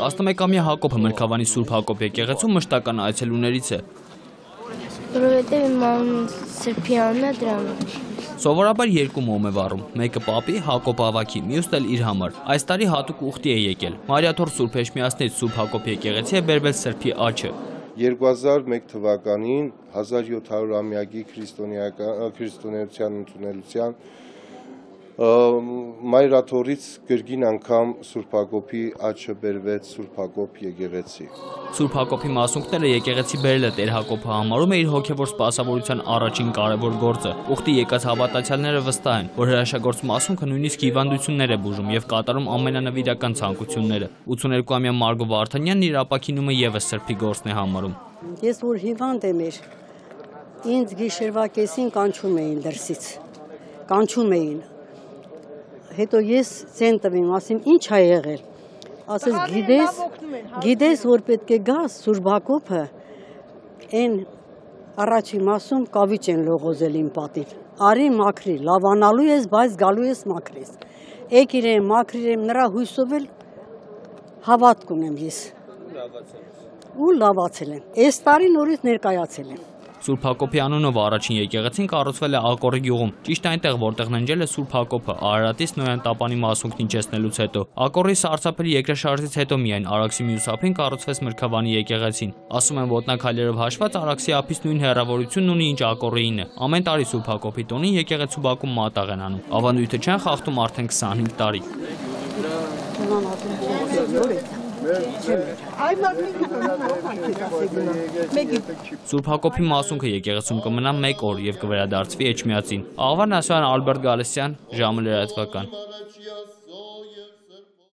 11-ամյա Հակոբը Մրգավանի Սուրբ Հակոբ եկեղեցու մշտական այցելուներից է։ Որովհետև իմ մամն Սրբյանն է դրանով։ Սովորաբար երկու մոմ է վառում։ Մեկը պապի Հակոբ ավակի, մյուսն էլ իր համար։ Այս տարի հատուկ ուխտի է եկել։ Մարիաթոր Սուրբ Էշմիածնից Սուրբ Հակոբ եկեղեցի է բերվել Սրբի աչը։ 2001 թվականին 1700-ամյակի քրիստոնեական քրիստոնեության ընդունելության մայրաթորից գրգին անգամ Սուրբ Հակոբի աչը բերվեց Սուրբ Հակոբ եկեղեցի։ Սուրբ Հակոբի մասունքները եկեղեցի բերելը Տեր Հակոբը համարում է իր հոգևոր սպասավորության առաջին կարևոր գործը։ Ուխտի եկած հավատացյալները վստահ են, որ հրաշագործ մասունքը նույնիսկ հիվանդություններ է բուժում եւ կատարում ամենանվիրական ցանկությունները։ 82-ամյա Մարգո Վարդանյանն իր ապակինումը եւս Սրբի գործն է համարում։ Ես որ հիվանդ եմ էր, ինձ գիշերվա կեսին կանչում էին դրսից, կանչում էին։ Հետո ես ցեն տվին, ասեմ, ինչ ա եղել։ Ասես գիտես, գիտես որ պետք է գաս Սուրբ Հակոբը, այն առաջի մասում կավիճ են լողոզել իմ պատին։ Արի մաքրի, լավանալու ես, բայց գալու ես մաքրես։ Եկ իրեն մաքրիրեմ նրա հույսով էլ հավատք ունեմ ես։ Ու լավացել եմ։ Այս տարի նորից ներկայացել եմ։ Սուրբ Հակոբի անունով առաջին եկեղեցին կառուցվել է Ակորի գյուղում, ճիշտ այնտեղ, որտեղ ննջել է Սուրբ Հակոբը Արարատից Նոյան տապանի մասունքն իջեցնելուց հետո։ Ակորի սարսափելի երկրաշարժից հետո միայն Արաքսի մյուս ափին կառուցվեց Մրգավանի եկեղեցին։ Ասում են ոտնաքայլերով հաշված Արաքսի ափից նույն հեռավորությունն ունի ինչ Ակորիին է։ Ամեն տարի Սուրբ Հակոբի տոնին եկեղեցու բակում մատաղ են անում։ Ավանդույթը չեն խախտում արդեն 25 տարի։ Սուրբ Հակոբի մասունքը եկեղեցում կմնա 1 օր եւ կվերադարձվի Էջմիածին։ Աղվան Ասյան Ալբերտ Գալստյան, ժամը լրատվական։